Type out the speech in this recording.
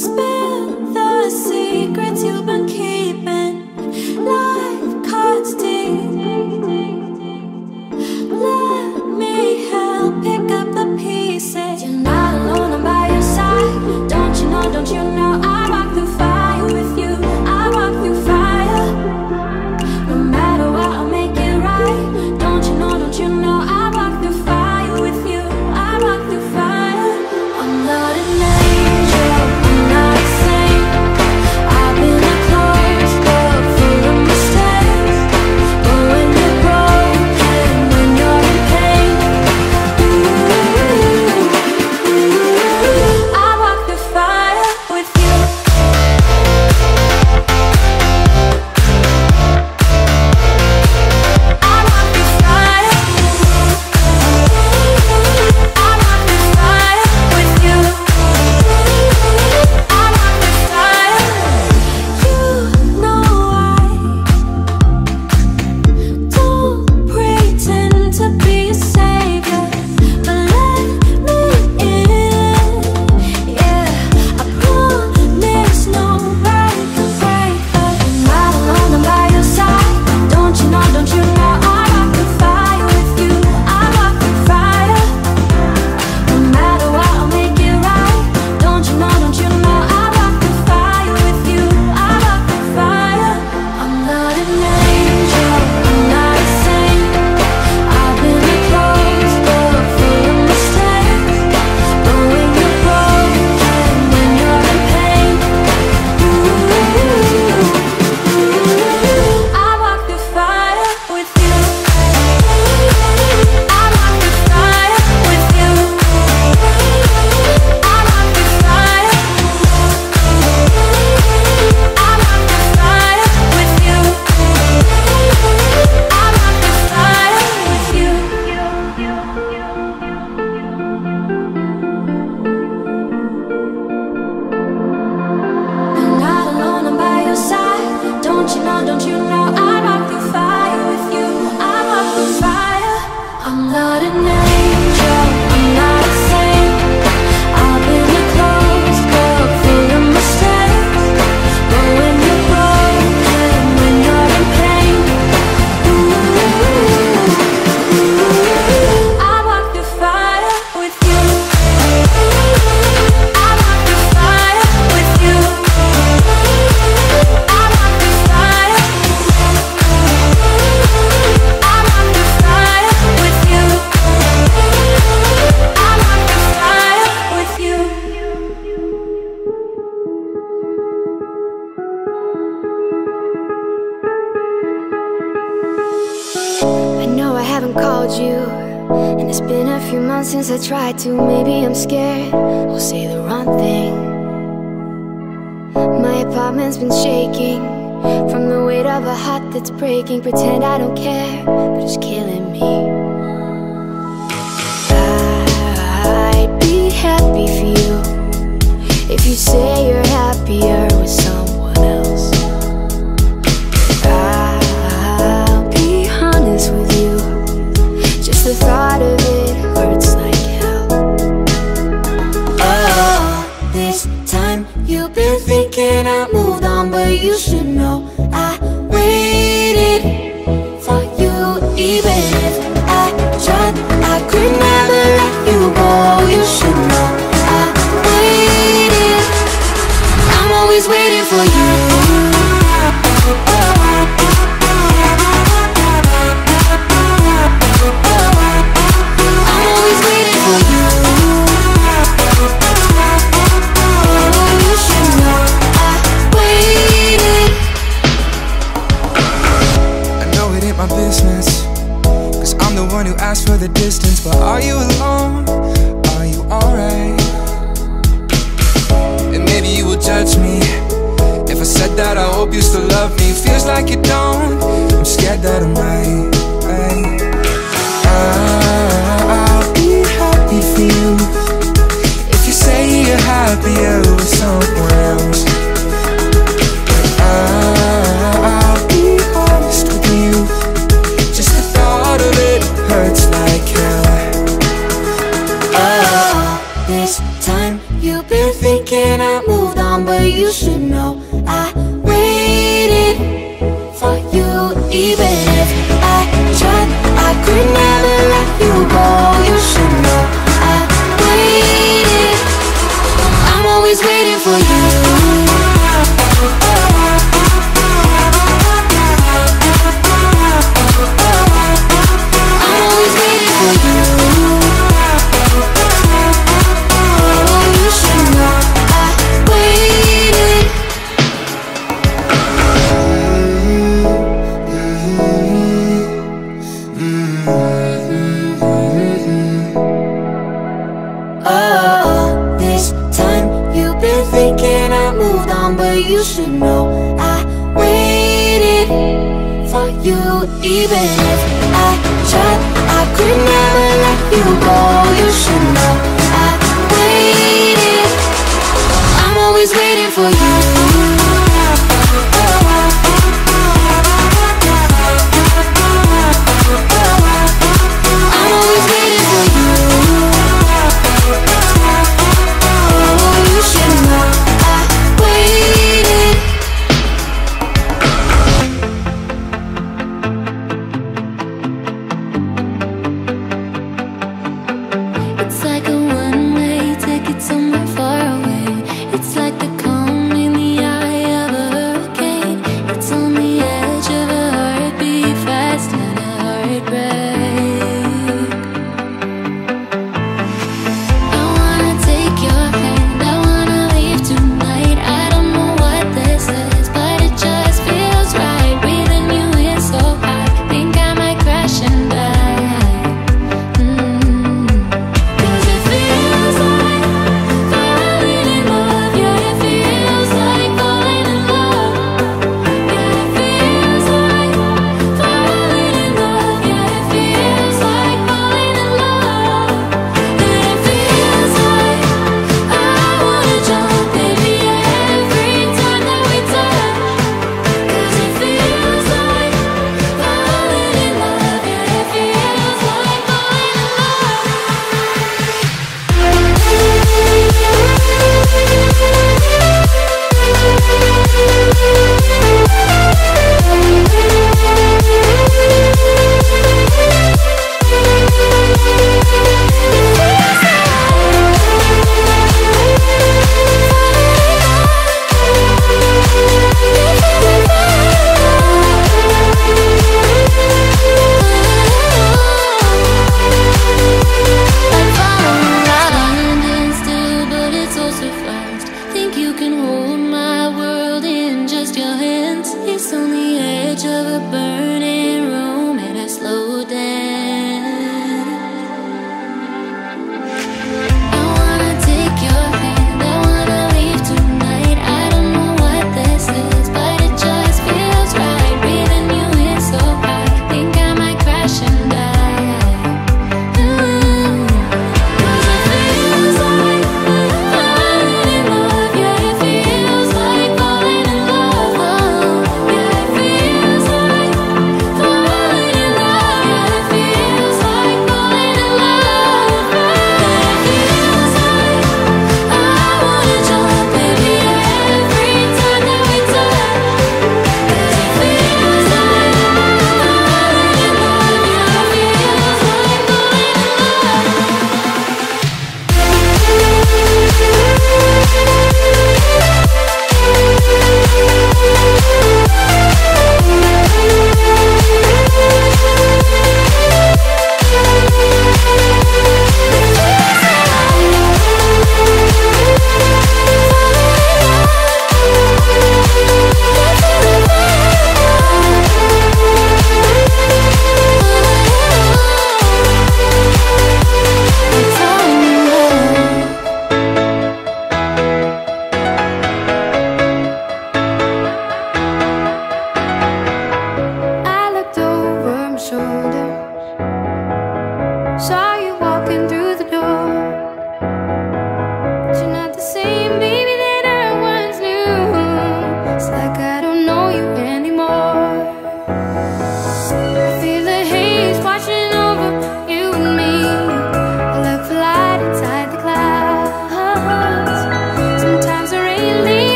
Spill the secrets you've been know I haven't called you. And it's been a few months since I tried to. Maybe I'm scared. I'll say the wrong thing. My apartment's been shaking. From the weight of a heart that's breaking. Pretend I don't care. But it's killing me. I'd be happy for you. If you say you're happier with someone hope you still love me. Feels like you don't. I'm scared that I might I'll be happy for you. If you say you're happier with someone else. live